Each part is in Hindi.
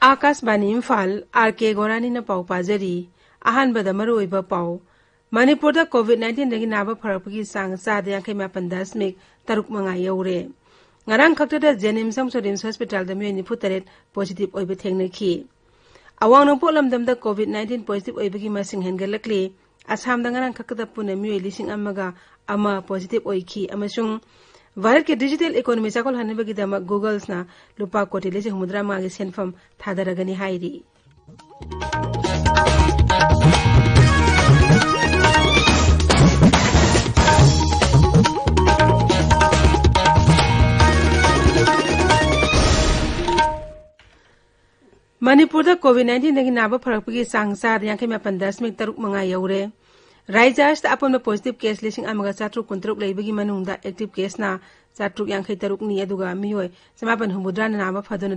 आकाशवाणी इम्फाल आर के गोरानी पाउ पाजरी अहानबद पाउ मणिपुर कोविड नाइन्टीन नाब फरकपगी सांग चाद यांखै मापन दशमिक तरुक मंगा यौरे ngarang khakta jenim sam so rims hospital da mi nifu taret positive oibe thengne thengnaki awang no polam dam da covid 19 positive oibe gi masing hengalakli asam da ngarang khakta puna mi lising amaga ama positive oi oiki amasung Bharat के डिजिटल इकोनॉमी चाकोल हनबगीदमक गूगल्सना लुपा कोटी लिसिंग हुमुद्रा मागी सेनफम थादरगनी हाइरी मणिपुर कोविड नाइन्टीन नाब फरकपगी चांग चार यांखै मापन दशमिक तरुक मंगा यौरे राज्य अपुन पॉजिटिव केस लिसिंग अमगा चाट्रुक कुंतरुक एक्टिव केसना चाट्रुक यांखै तरुकनी अदुगा मियोय समापन हुमुद्राना नाम फदुन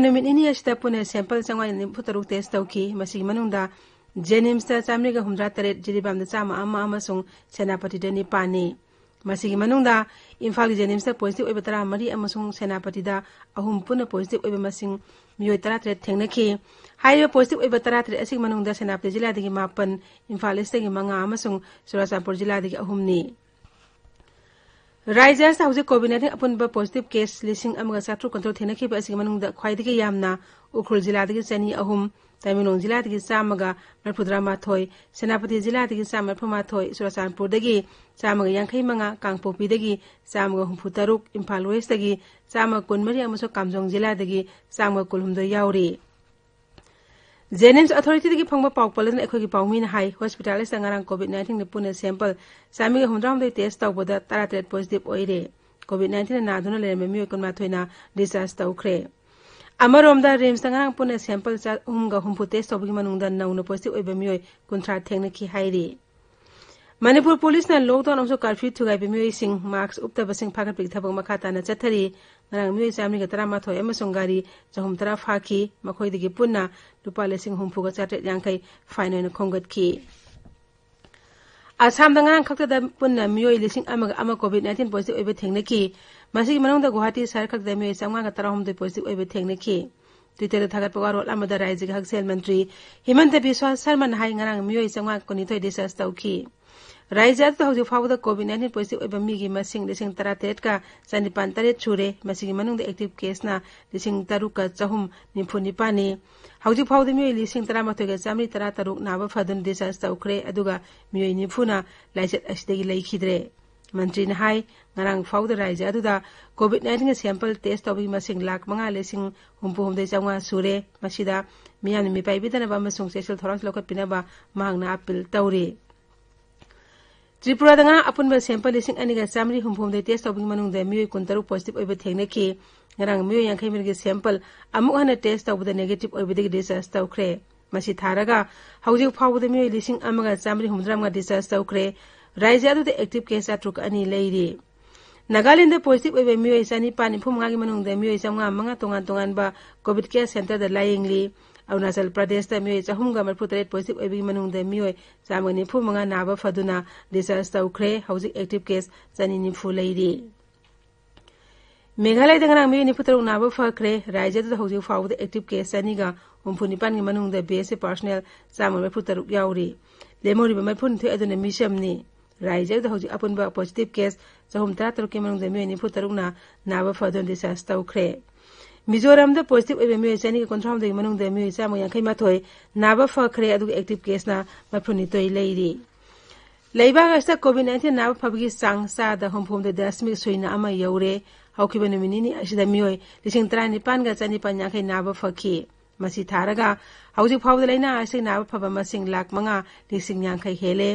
नुमित निनी असिदा पुने सैंपल निफु तरुक टेस्ट तौखी मसी मनुंगदा जेनिम्सता चामरिगा हुमद्रा तरेट जिरिबामदा चामा सेनापतिदा निपानी ꯃꯁꯤꯒꯤ ꯃꯅꯨꯡꯗ ꯏꯝꯐꯥꯜꯒꯤ ꯖꯦꯅꯤꯝꯁꯇ ꯄꯣꯖꯤꯇꯤꯚ ꯑꯣꯏꯕ ꯇꯔꯥ ꯃꯔꯤ ꯑꯃꯁꯨꯡ ꯁꯦꯅꯥꯄꯇꯤꯗ ꯑꯍꯨꯝ ꯄꯨꯟꯅ ꯄꯣꯖꯤꯇꯤꯚ ꯑꯣꯏꯕ ꯃꯁꯤꯡ ꯃꯤꯑꯣꯏ ꯇꯔꯥꯇꯔꯦꯠ ꯊꯦꯡꯅꯈꯤ ꯍꯥꯏꯔꯤꯕ ꯄꯣꯖꯤꯇꯤꯚ ꯑꯣꯏꯕ ꯇꯔꯥꯇꯔꯦꯠ ꯑꯁꯤꯒꯤ ꯃꯅꯨꯡꯗ ꯁꯦꯅꯥꯄꯇꯤ ꯖꯤꯂꯥꯗꯒꯤ ꯃꯥꯄꯟ ꯏꯝꯐꯥꯜ ꯏꯁꯇꯒꯤ ꯃꯉꯥ ꯑꯃꯁꯨꯡ ꯆꯨꯔꯆꯥꯟꯄꯨꯔ ꯖꯤꯂꯥꯗꯒꯤ ꯑꯍꯨꯝꯅꯤ ꯔꯥꯏꯖꯔꯁꯇ ꯍꯧꯖꯤꯛ ꯀꯣꯚꯤꯗ ꯅꯥꯏꯟꯇꯤꯟ ꯑꯄꯨꯟꯕ ꯄꯣꯖꯤꯇꯤꯚ ꯀꯦꯁ ꯂꯤꯁꯤꯡ ꯑꯃꯒ ꯆꯥꯇ꯭ꯔꯨꯛ ꯀꯨꯟꯇ꯭ꯔꯨꯛ ꯊꯦꯡꯅꯈꯤꯕ ꯑꯁꯤꯒꯤ ꯃꯅꯨꯡꯗ ꯈ꯭ꯋꯥꯏꯗꯒꯤ ꯌꯥꯝꯅ जिलादगी चनी अहुम तमिलोंग जिलादगी चामगा मरफुद्रा माथोय, सेनापति जिलादगी चाम मरफुमाथोय सुरचानपुरदगी चामगा यांखै मंगा कांगपोपीदगी चामगा हुंफु तरुक, इम्फाल वेस्टदगी चामगा कुनमरी अमसो कामजोंग जिलादगी चामगा कुलहुमदो यावरी जेनेम्स अथॉरिटी फंग पाउ अखोगी पाउमीन हाई हॉस्पिटल संगारंग कोविड 19 पुने सैंपल सामी हुमद्राम दे टेस्ट तौबद तरातरेट पॉजिटिव ओइरे। कोविड 19 नादुना लेरमे मियो ꯑꯃꯔꯣꯝꯗ ꯔꯤꯝꯁꯇ ꯉꯔꯥꯡ ꯄꯨꯟꯅ ꯁꯦꯝꯄꯜ ꯆꯥꯛ ꯑꯍꯨꯝꯒ ꯍꯨꯝꯐꯨ ꯇꯦꯁ ꯇꯧꯕꯒꯤ ꯃꯅꯨꯡꯗ ꯅꯧꯅ ꯄꯣꯖꯤꯇꯤꯚ ꯑꯣꯏꯕ ꯃꯤꯑꯣꯏ ꯀꯨꯟꯊ꯭ꯔꯥ ꯊꯦꯡꯅꯈꯤ ꯍꯥꯏꯔꯤ ꯃꯅꯤꯄꯨꯔ ꯄꯨꯂꯤꯁꯅ ꯂꯣꯛꯗꯥꯎꯟ ꯑꯃꯁꯨꯡ ꯀꯥꯔꯐ꯭ꯌꯨ ꯊꯨꯒꯥꯏꯕ ꯃꯤꯑꯣꯏꯁꯤꯡ ꯃꯥꯛꯁ ꯎꯞꯇꯕꯁꯤꯡ ꯐꯥꯒꯠꯄꯒꯤ ꯊꯕꯛ ꯃꯈꯥ ꯇꯥꯅ ꯆꯠꯊꯔꯤ ꯉꯔꯥꯡ ꯃꯤꯑꯣꯏ ꯆꯥꯝꯃꯔꯤꯒ ꯇꯔꯥꯃꯥꯊꯣꯏ ꯑꯃꯁꯨꯡ ꯒꯥꯔꯤ ꯆꯍꯨꯝ ꯇꯔꯥ ꯐꯥꯈꯤ ꯃꯈꯣꯏꯗꯒꯤ ꯄꯨꯟꯅ ꯂꯨꯄꯥ ꯂꯤꯁꯤꯡ ꯍꯨꯝꯐꯨꯒ ꯆꯥꯇ꯭ꯔꯦꯠ ꯌꯥꯡꯈꯩ ꯐꯥꯏꯟ ꯑꯣꯏꯅ ꯈꯣꯝꯒꯠꯈꯤ ꯑꯁꯥꯝꯗ ꯉꯔꯥꯡ ꯈꯛꯇꯗ ꯄꯨꯟꯅ ꯃꯤꯑꯣꯏ ꯂꯤꯁꯤꯡ ꯑꯃꯒ ꯑꯃ ꯀꯣꯚꯤꯠ ꯅꯥꯏꯟꯇꯤꯟ ꯄꯣꯖꯤꯇꯤꯚ ꯑꯣꯏꯕ ꯊꯦꯡꯅꯈꯤ ꯃꯁꯤꯒꯤ ꯃꯅꯨꯡꯗ ꯒꯨꯋꯥꯍꯥꯇꯤ ꯁꯍꯔ ꯈꯛꯇꯗ ꯃꯤꯑꯣꯏ ꯆꯥꯝꯃꯉꯥꯒ ꯇꯔꯥꯍꯨꯝꯗꯣꯏ ꯄꯣꯖꯤꯇꯤꯚ ꯑꯣꯏꯕ ꯊꯦꯡꯅꯈꯤ ꯇ꯭ꯋꯤꯇꯔꯗ ꯊꯥꯒꯠꯄ ꯋꯥꯔꯣꯜ ꯑꯃꯗ ꯔꯥꯏꯖ꯭ꯌꯒꯤ ꯍꯛꯁꯦꯜ ꯃꯟꯇ꯭ꯔꯤ ꯍꯤꯃꯟꯇ ꯕꯤꯁ꯭ꯋꯥ ꯁꯔꯃꯅ ꯍꯥꯏ ꯉꯔꯥꯡ ꯃꯤꯑꯣꯏ ꯆꯥꯝꯃꯉꯥ ꯀꯨꯟꯅꯤꯊꯣꯏ ꯗꯤꯁꯆꯥꯔꯖ ꯇꯧꯈꯤ Raija to hauju fawu da COVID 19 positive eba mi gi masing de sing tara tet ka sani pan tare chure masing manung da active case na de sing taru ka chahum ni phuni pa ni hauju fawu de mi li sing tara ma to ga samri tara taru na ba phadun de sa sta ukre aduga mi ni phuna laisat asde gi lai khidre मंत्री ने हाय ngarang faud rai ja du da covid 19 sample test to bi masing lak manga lesing humpu humde chawga sure masida miyan mi pai bi da na ba masung sesel thorang lokot pina ba mahang na apil tawre ꯇ꯭ꯔꯤꯄꯨꯔꯥꯗ ꯉꯔꯥꯡ ꯑꯄꯨꯟꯕ ꯁꯦꯝꯄꯜ ꯂꯤꯁꯤꯡ ꯑꯅꯤꯒ ꯆꯥꯝꯃꯔꯤ ꯍꯨꯝꯐꯨꯝꯗ ꯇꯦꯁ ꯇꯧꯕꯒꯤ ꯃꯅꯨꯡꯗ ꯃꯤꯑꯣꯏ ꯀꯨꯟꯇꯔꯨꯛ ꯄꯣꯖꯤꯇꯤꯚ ꯑꯣꯏꯕ ꯊꯦꯡꯅꯈꯤ ꯉꯔꯥꯡ ꯃꯤꯑꯣꯏ ꯌꯥꯡꯈꯩ ꯃꯔꯤꯒꯤ ꯁꯦꯝꯄꯜ ꯑꯃꯨꯛ ꯍꯟꯅ ꯇꯦꯁ ꯇꯧꯕꯗ ꯅꯦꯒꯦꯇꯤꯚ ꯑꯣꯏꯕꯗꯒꯤ ꯗꯤꯁꯆꯥꯔꯖ ꯇꯧꯈ꯭ꯔꯦ ꯃꯁꯤ ꯊꯥꯔꯒ ꯍꯧꯖꯤꯛ ꯐꯥꯎꯕꯗ ꯃꯤꯑꯣꯏ ꯂꯤꯁꯤꯡ ꯑꯃꯒ ꯆꯥꯝꯃꯔꯤ ꯍꯨꯝꯗ꯭ꯔꯥꯃꯉꯥ ꯗꯤꯁꯆꯥꯔꯖ ꯇꯧꯈ꯭ꯔꯦ ꯔꯥꯖ꯭ꯌ ꯑꯗꯨꯗ ꯑꯦꯛꯇꯤꯚ ꯀꯦꯁ ꯆꯥꯇ꯭ꯔꯨꯛ ꯑꯅꯤ ꯂꯩꯔꯤ ꯅꯥꯒꯥꯂꯦꯟꯗ ꯄꯣꯖꯤꯇꯤꯚ ꯑꯣꯏꯕ ꯃꯤꯑꯣꯏ ꯆꯅꯤꯄꯥꯟ ꯅꯤꯐꯨ ꯃꯉꯥꯒꯤ ꯃꯅꯨꯡꯗ ꯃꯤꯑꯣꯏ ꯆꯥꯝꯃꯉꯥ ꯃꯉꯥ ꯇꯣꯉꯥꯟ ꯇꯣꯉꯥꯟꯕ ꯀꯣꯚꯤꯗ ꯀꯦꯌꯔ ꯁꯦꯟꯇꯔꯗ ꯂꯥꯌꯦꯡꯂꯤ चामग निफु मंगा नाबा फदुना डिस्चार्ज तौख्रे हौजिक एक्टिव केस चनी निफु लैरी मेघालय दंगना मियो निफु तरु नाबा हौजिक फाउद एक्टिव केस चनीगा हुमफु निपान gi manung da base personnel चामग मरफु तरु निथु अपुनबा पॉजिटिव केस चहुम तरा तरु के manung da मियो निफु तरु नाबा ओइबे मियो चनी के कंट्रोल दे मनुंग दे मियो चामो यांखै माथोय नाबा फखरे अदु एक्टिव केस ना मफुनि तोय लेइरी लेबाग अस्ता कोविड 19 नाबा फबगी सांग सा द हमफुम दे दशमिक सुइना अमा यौरे हौखिबा नुमिनिनी असिदा मियो लिसिंग तरा निपान गा चनी पान यांखै नाबा फखी मसी थारगा हौजिक फाउद लेना असिंग नाबा फबा मसिंग लाख मंगा लिसिंग यांखै हेले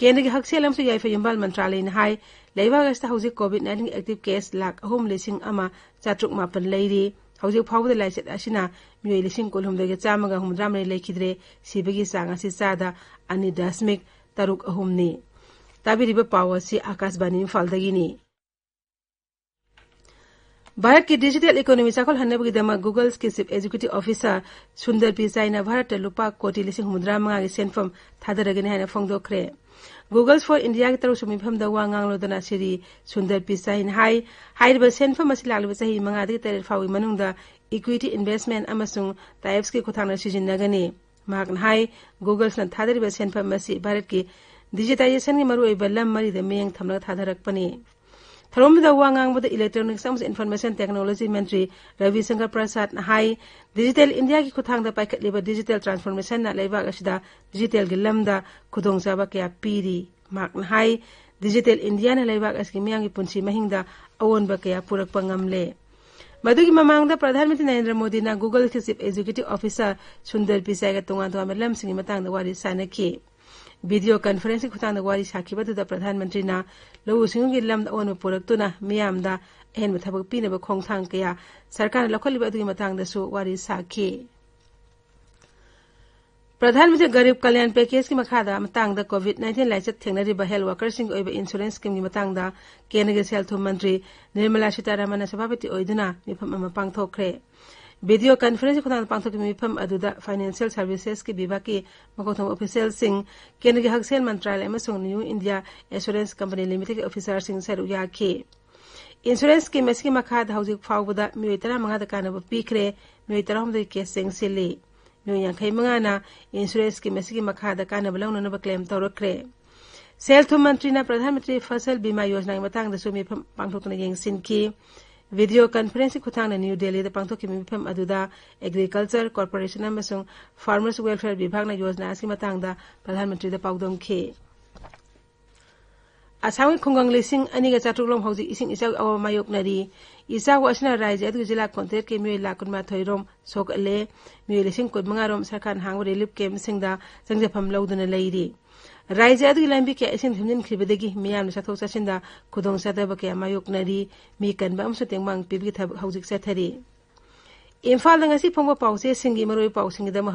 केंद्र के हकसेल अमसु याइफा युम्बाल मंत्रालय ने high लेबाग अस्ता हौजिक Covid 19 active case lakh अहुम लिसिंग अमा चाट्रुक मापन लेइरी ꯍꯧꯖꯤꯛ ꯐꯥꯎꯕꯗ ꯂꯥꯏꯆꯠ ꯑꯁꯤꯅ ꯃꯤꯑꯣꯏ ꯂꯤꯁꯤꯡ ꯀꯨꯟꯍꯨꯝꯗꯣꯏꯒ ꯆꯥꯝꯃꯒ ꯍꯨꯝꯗ꯭ꯔꯥꯃꯔꯤ ꯂꯩꯈꯤꯗ꯭ꯔꯦ ꯁꯤꯕꯒꯤ ꯆꯥꯡ ꯑꯁꯤ ꯆꯥꯗ ꯑꯅꯤ ꯗꯁꯃꯤꯛ ꯇꯔꯨꯛ ꯑꯍꯨꯝꯅꯤ ꯇꯥꯕꯤꯔꯤꯕ ꯄꯥꯎ ꯑꯁꯤ ꯑꯥꯀꯥꯁꯕꯥꯅꯤ ꯏꯝꯐꯥꯜꯗꯒꯤꯅꯤ भारत की डिजिटल इकोनॉमी चाखल हन्नबगीदमा गूगल की चीफ एग्जीक्यूटिव ऑफिसर सुंदर पिचाईना भारत लुपा कोटी लिसिंग हुमुद्रा मंगा की सेंफम थादरगने हाना फोंदोखरे गूगल फॉर इंडिया की तरफ़ मिफम दा वांगांगलोदना सिरी सुंदर पिचाईन हाई। हाइरब सेंफम असि लागलब चाही मंगा दि तेरे फावी मनुंगदा इक्विटी इन्वेस्टमेंट टाइप्स की खुथांग सिजिनगने महाकन हाई। गूगल सन थादरिब सेंफम असि भारत की डिजिटाइजेशन की मरु लम मरीद मेंग थमलग थादरकपने थरोमदा वा ngangbada electronics and information technology मंत्री रविशंकर प्रसाद हाई डिजिटल इंडिया की खुथांगदा पाइखटलिबा डिजिटल ट्रांसफॉर्मेशन ना लेबाग असिदा डिजिटल गी लमदा खुदोंगचाबा कया पीरी माकन हाई डिजिटल इंडिया ना लेबाग असकी मियांगी पुंसी महिंगदा अवोनबा कया पुरकपा ngamle मधुगी ममांगदा प्रधानमंत्री नरेंद्र मोदी ना की सुंदर पिचाई का मतंगदा वारी साखिबदुदा प्रधानमंत्रीना लौ पुरक्तुना मियामदा अहन थबक पीनब खोंगथांग कया सरकार प्रधानमंत्री गरीब कल्याण पैकेज की 19 लाइचत थेंगनरिबा हेल्थ वर्कर्सिंग ओइबा इंश्योरेंस स्कीम की मतंगदा केंद्र थुम मंत्री निर्मला सीतारामन सभापति अमा वीडियो मिफम अदुदा फाइनेंशियल सर्विसेज़ की विभाग की मकोथम ऑफिशियल सिंह केंद्र के हकसेल मंत्रालय अमसुंग new India assurance company limited के सिंह सर याखी इंश्योरेंस की मेसकी मखाद हौजिक फाउबदा मियोय तरा मंगा कानब पीखरे मियोय तरा हमदे केस सिंह सिली। मियोय यांखै मंगाना इंश्योरेंस की मेसकी मखाद कानब लौननब क्लेम तौरखरे। सेल थुम बीमा योजना की वीडियो खुथांग न्यू दिल्ली अदुदा एग्रीकल्चर कॉर्पोरेशन अमसुंग फार्मर्स वेलफेयर विभाग योजना असि मतंगदा प्रधानमंत्री दा पाउदोंखे आसाम खुंगंग लिसिंग अनिगा चाटुकलोम हौजी इसिंग इचाव अव मायोकनरी इचाव असना राज्य अदु जिला कॉन्टेट के मियो लाकुन मा हांग रिलीफ कैम्प सिंगदा जंगजफम लौदना लेरी राज्य अदुगी लंबी के इसिंग हिमजिनखिबदगी मियाम चथोक चसिंदा खुदोंग चदब के मायोकनरी मी कनबा अमसु तेंगमांग पिबगी थब हौजिक चथरी Imphal ngasi phongba pause singi maroi pausingi dama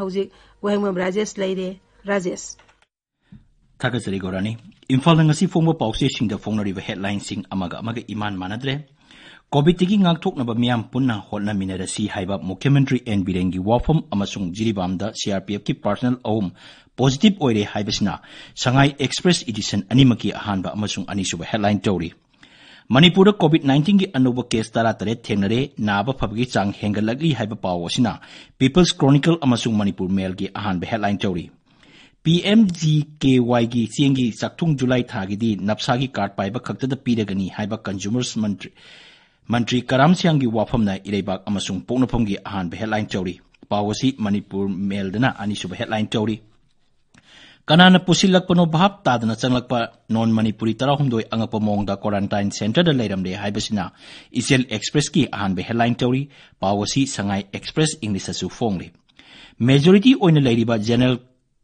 hauzik wahengmam rajesh leire rajesh thagachari gorani imphal ngasi phongba pause singda phongnari ba headline sing amaga amaga iman manadre covid tigi ngakthoknaba miyam punna hotna minarasi haiba mukhyamantri n birengi wafam amasung jiribamda crpf ki personal ahum positive oire haibasna sangai express edition animaki ahanba amasung anisuba headline tori Manipur COVID nineteen की अनौब केस तरा तरह थेंगनरे नाब फबगी चांग हेंगलगली हाइब पाव असिना पीपल्स क्रोनिकल अमसुंग मणिपुर मेल की अहानब हेडलाइन तौरी पीएमजीकेवाई की चेंगी चाकथुंग जुलाई थागी नपसागी कार्ड पाइब खक्तद पीरगनी हाइब कंज्यूमर्स मंत्री मंत्री कराम सियांगी वाफमना इरेबाग अमसुंग पोकनफम की अहानब हेडलाइन तौरी पाव मणिपुर मेलदना अनिसुब हेडलाइन तौरी कनाना पुसिलक्पनो भाप तादना चंगलक्प नॉन मणिपुरी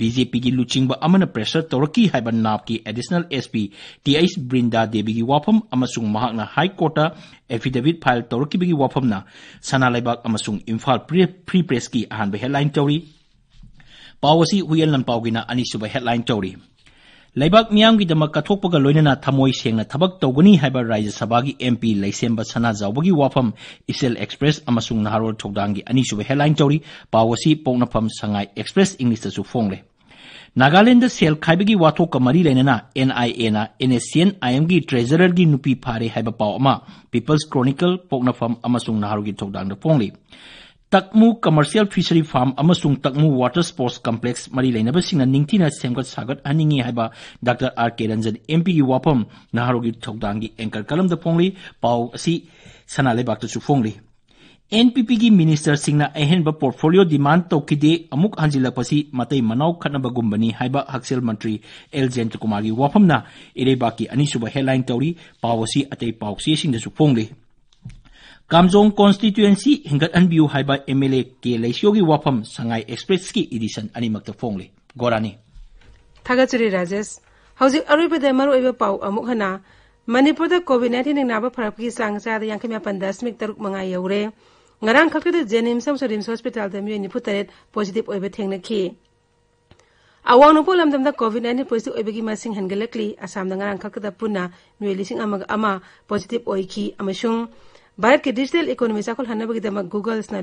रोबिंद्रो की डिस्कालिफिकेशन सस्पेंड तौखिबा हाई कोर्ट की order सिंगदुना supreme court special leave petition file तौकरे हाइबसिना हुयेल लनपाव की हेडलाइन तौरी लुखोसई जौक थादोखिनबा बीजेपी की प्रेशर तौरकी हाइबा नाप की additional SP TS Brinda Devi की वाफम अमसुंग महाकना हाई कोर्ट एफिडेविट फ़ाइल तौरकी वाफमना सना लेबाक अमसुंग इम्फाल फ्री प्रेस की अहानबे हेडलाइन तौरी पावसी हुयेल लनपावगिना अनिसुबा हेडलाइन तौरी लेबाक मियामगीदमक कथोपगा लोइनना थमोय तौगनी हाइबा राज्य सभा की एमपी लैसेंब सना जावबगी वाफम इसेल एक्सप्रेस अमसुंग नहारोल थौदांगी अनिसुब हेडलाइन तौरी पावसी पोंगनफम संगाई एक्सप्रेस इंग्लिश फोंगले नागालैंड सेल खाइबगी वाथोक मरी लेना एनआईए ना एनएससीएन आईएम की ट्रेजरर की नुपी फारे हाइबा पाव अमा पीपल्स क्रोनिकल नहारोगी थौदांग फोंगले तकमु कमर्शियल फिशरी फार्म अमसुंग तकमु वाटर स्पोर्ट्स कॉम्प्लेक्स मरी हनिंगी हाइबा डॉक्टर आर के रंजन वाफम नहारोगी थौदांगी एंकर फोंगली पाव असि सना लेबाक फोंगली एनपीपी की मिनिस्टर डिमांड तौखिदे अमुक हंजिलपसी मतई मनाव खनबगुंबनी हाइबा हक्सेल मंत्री एल जयंत कुमार की वाफमना इरेबाकी अनिसुब हेडलाइन तौरी फोंगली कामजोंग कॉन्स्टिट्यूएंसी हिंगटहनबियु हाइबा एमएलए के संगाई एक्सप्रेस की पाउ अमुक हना मणिपुर कोविड नाइन्टीन नाब फरक की चांग चाद यांखै मापन दशमिक तरुक मंगा यौरे ngarang khakte जेनिम्स अमसो RIMS Taret positive no polam damda covid 19 positive oibagi masing hangalakli asam da ngarang khakta punna miyo lising amaga ama positive oiki amasung Bharat के डिजिटल इकोनॉमी चाखल हनबगीदमक गूगल्सना